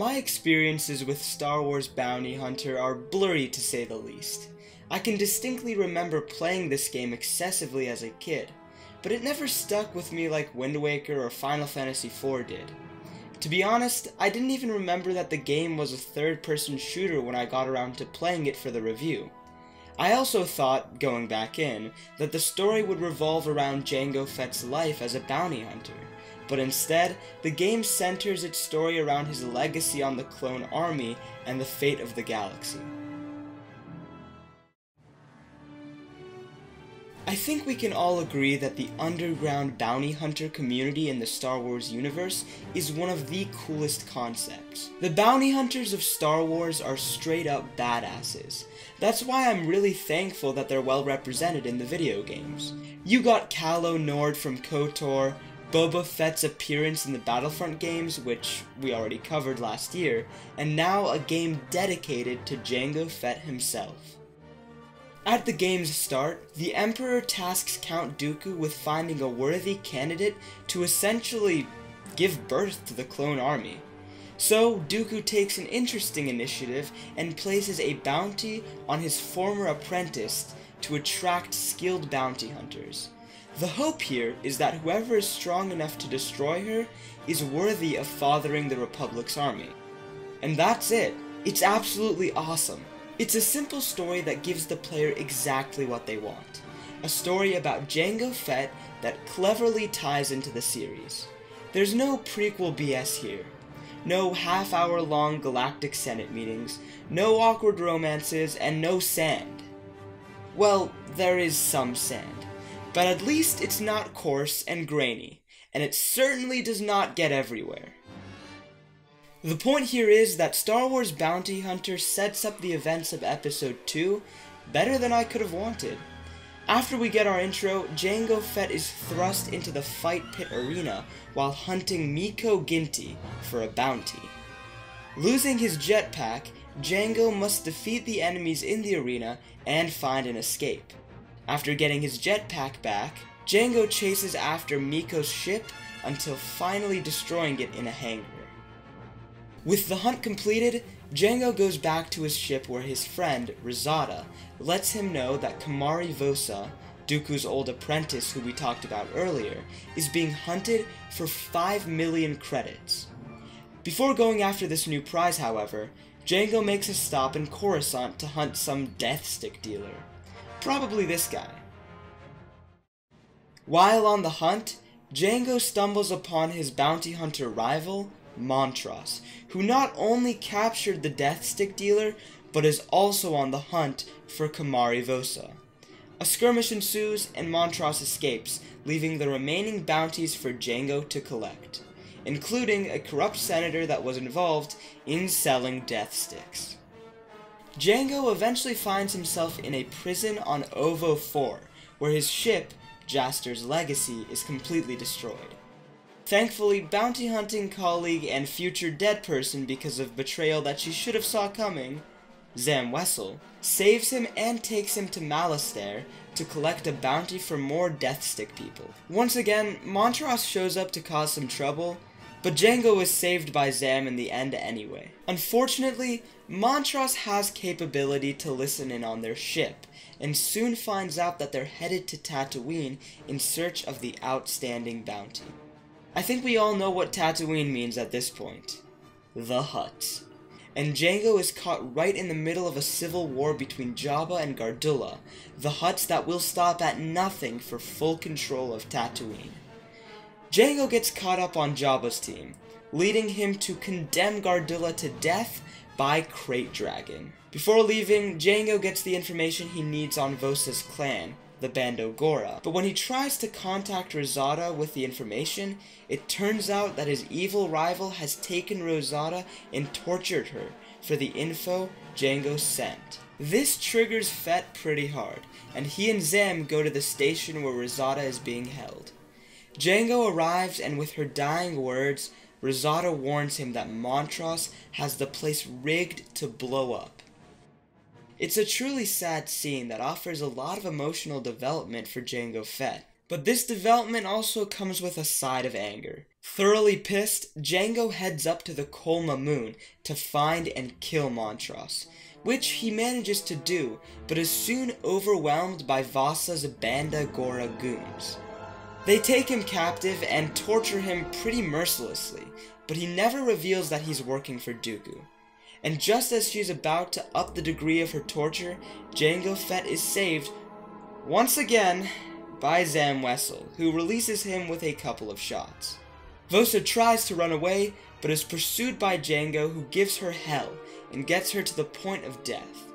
My experiences with Star Wars Bounty Hunter are blurry to say the least. I can distinctly remember playing this game excessively as a kid, but it never stuck with me like Wind Waker or Final Fantasy IV did. To be honest, I didn't even remember that the game was a third person shooter when I got around to playing it for the review. I also thought, going back in, that the story would revolve around Jango Fett's life as a bounty hunter, but instead, the game centers its story around his legacy on the clone army and the fate of the galaxy. I think we can all agree that the underground bounty hunter community in the Star Wars universe is one of the coolest concepts. The bounty hunters of Star Wars are straight up badasses. That's why I'm really thankful that they're well represented in the video games. You got Calo Nord from KOTOR, Boba Fett's appearance in the Battlefront games, which we already covered last year, and now a game dedicated to Jango Fett himself. At the game's start, the Emperor tasks Count Dooku with finding a worthy candidate to essentially give birth to the clone army. So, Dooku takes an interesting initiative and places a bounty on his former apprentice to attract skilled bounty hunters. The hope here is that whoever is strong enough to destroy her is worthy of fathering the Republic's army. And that's it. It's absolutely awesome. It's a simple story that gives the player exactly what they want. A story about Jango Fett that cleverly ties into the series. There's no prequel BS here. No half hour long galactic senate meetings, no awkward romances, and no sand. Well, there is some sand, but at least it's not coarse and grainy, and it certainly does not get everywhere. The point here is that Star Wars Bounty Hunter sets up the events of Episode 2 better than I could have wanted. After we get our intro, Jango Fett is thrust into the fight pit arena while hunting Meeko Ghintee for a bounty. Losing his jetpack, Jango must defeat the enemies in the arena and find an escape. After getting his jetpack back, Jango chases after Meeko's ship until finally destroying it in a hangar. With the hunt completed, Jango goes back to his ship where his friend, Rozatta, lets him know that Komari Vosa, Dooku's old apprentice who we talked about earlier, is being hunted for 5 million credits. Before going after this new prize, however, Jango makes a stop in Coruscant to hunt some death stick dealer. Probably this guy. While on the hunt, Jango stumbles upon his bounty hunter rival, Montross, who not only captured the Death Stick dealer, but is also on the hunt for Komari Vosa. A skirmish ensues, and Montross escapes, leaving the remaining bounties for Jango to collect, including a corrupt senator that was involved in selling death sticks. Jango eventually finds himself in a prison on Oovo 4, where his ship, Jaster's Legacy, is completely destroyed. Thankfully, bounty hunting colleague and future dead person because of betrayal that she should have saw coming, Zam Wesell, saves him and takes him to Malastare to collect a bounty for more Deathstick people. Once again, Montross shows up to cause some trouble, but Jango is saved by Zam in the end anyway. Unfortunately, Montross has capability to listen in on their ship, and soon finds out that they're headed to Tatooine in search of the outstanding bounty. I think we all know what Tatooine means at this point. The Hutt. And Jango is caught right in the middle of a civil war between Jabba and Gardulla, the Hutts that will stop at nothing for full control of Tatooine. Jango gets caught up on Jabba's team, leading him to condemn Gardulla to death by Krayt Dragon. Before leaving, Jango gets the information he needs on Vosa's clan, the Bando Gora, But when he tries to contact Rozatta with the information, it turns out that his evil rival has taken Rozatta and tortured her for the info Jango sent. This triggers Fett pretty hard, and he and Zam go to the station where Rozatta is being held. Jango arrives and with her dying words, Rozatta warns him that Montross has the place rigged to blow up. It's a truly sad scene that offers a lot of emotional development for Jango Fett. But this development also comes with a side of anger. Thoroughly pissed, Jango heads up to the Kohlma moon to find and kill Montross, which he manages to do, but is soon overwhelmed by Vosa's Bando Gora goons. They take him captive and torture him pretty mercilessly, but he never reveals that he's working for Dooku. And just as she's about to up the degree of her torture, Jango Fett is saved, once again, by Zam Wesell, who releases him with a couple of shots. Vosa tries to run away, but is pursued by Jango, who gives her hell and gets her to the point of death.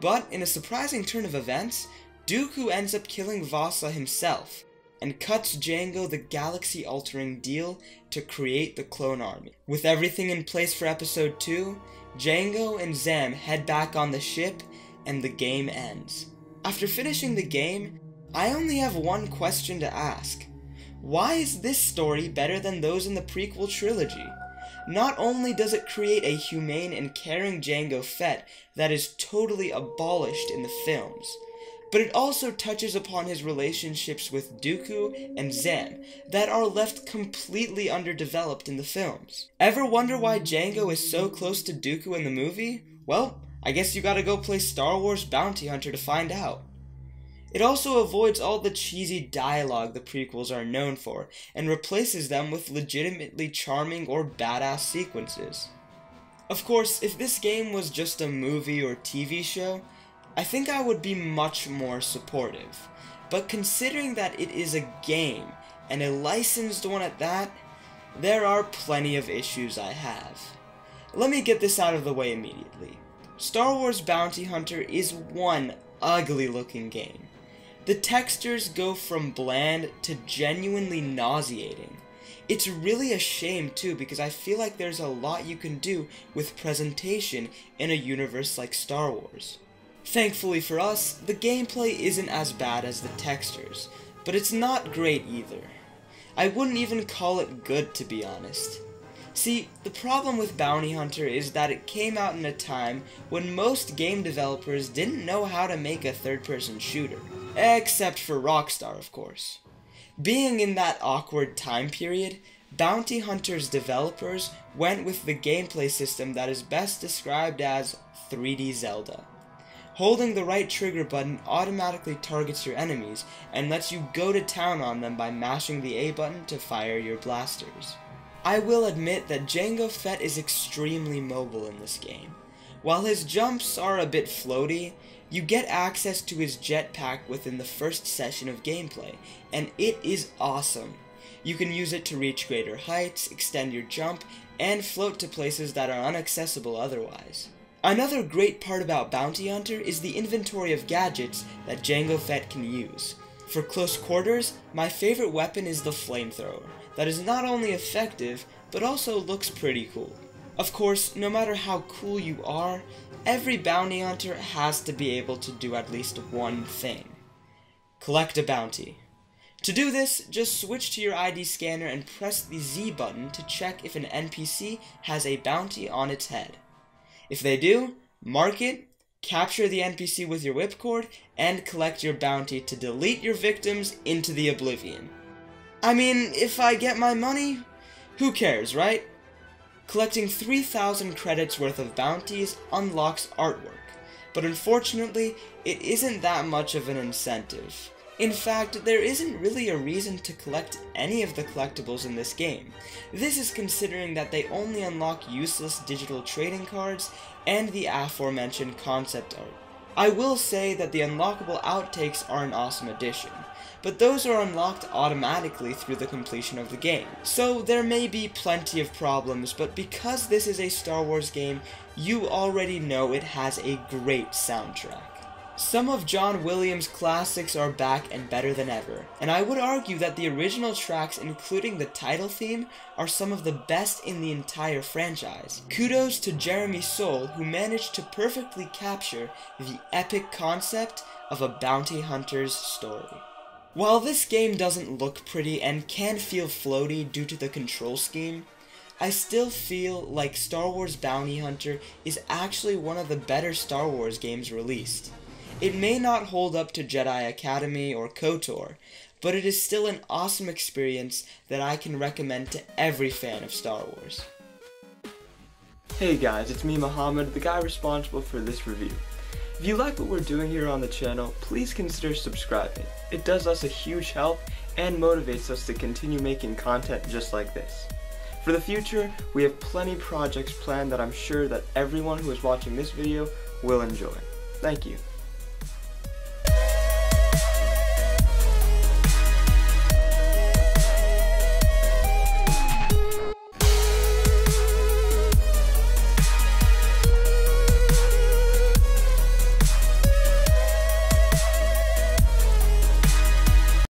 But in a surprising turn of events, Dooku ends up killing Vosa himself, and cuts Jango the galaxy altering deal to create the clone army. With everything in place for episode 2, Jango and Zam head back on the ship and the game ends. After finishing the game, I only have one question to ask. Why is this story better than those in the prequel trilogy? Not only does it create a humane and caring Jango Fett that is totally abolished in the films, but it also touches upon his relationships with Dooku and Zam that are left completely underdeveloped in the films. Ever wonder why Jango is so close to Dooku in the movie? Well, I guess you gotta go play Star Wars Bounty Hunter to find out. It also avoids all the cheesy dialogue the prequels are known for, and replaces them with legitimately charming or badass sequences. Of course, if this game was just a movie or TV show, I think I would be much more supportive. But considering that it is a game, and a licensed one at that, there are plenty of issues I have. Let me get this out of the way immediately. Star Wars Bounty Hunter is one ugly looking game. The textures go from bland to genuinely nauseating. It's really a shame too because I feel like there's a lot you can do with presentation in a universe like Star Wars. Thankfully for us, the gameplay isn't as bad as the textures, but it's not great either. I wouldn't even call it good to be honest. See, the problem with Bounty Hunter is that it came out in a time when most game developers didn't know how to make a third-person shooter. Except for Rockstar, of course. Being in that awkward time period, Bounty Hunter's developers went with the gameplay system that is best described as 3D Zelda. Holding the right trigger button automatically targets your enemies and lets you go to town on them by mashing the A button to fire your blasters. I will admit that Jango Fett is extremely mobile in this game. While his jumps are a bit floaty, you get access to his jetpack within the first session of gameplay, and it is awesome. You can use it to reach greater heights, extend your jump, and float to places that are inaccessible otherwise. Another great part about Bounty Hunter is the inventory of gadgets that Jango Fett can use. For close quarters, my favorite weapon is the flamethrower, that is not only effective, but also looks pretty cool. Of course, no matter how cool you are, every bounty hunter has to be able to do at least one thing. Collect a bounty. To do this, just switch to your ID scanner and press the Z button to check if an NPC has a bounty on its head. If they do, mark it, capture the NPC with your whipcord, and collect your bounty to delete your victims into the oblivion. I mean, if I get my money, who cares, right? Collecting 3,000 credits worth of bounties unlocks artwork, but unfortunately, it isn't that much of an incentive. In fact, there isn't really a reason to collect any of the collectibles in this game. This is considering that they only unlock useless digital trading cards and the aforementioned concept art. I will say that the unlockable outtakes are an awesome addition, but those are unlocked automatically through the completion of the game. So there may be plenty of problems, but because this is a Star Wars game, you already know it has a great soundtrack. Some of John Williams' classics are back and better than ever, and I would argue that the original tracks, including the title theme, are some of the best in the entire franchise. Kudos to Jeremy Soule, who managed to perfectly capture the epic concept of a bounty hunter's story. While this game doesn't look pretty and can feel floaty due to the control scheme, I still feel like Star Wars Bounty Hunter is actually one of the better Star Wars games released. It may not hold up to Jedi Academy or KOTOR, but it is still an awesome experience that I can recommend to every fan of Star Wars. Hey guys, it's me Muhammad, the guy responsible for this review. If you like what we're doing here on the channel, please consider subscribing. It does us a huge help and motivates us to continue making content just like this. For the future, we have plenty projects planned that I'm sure that everyone who is watching this video will enjoy. Thank you.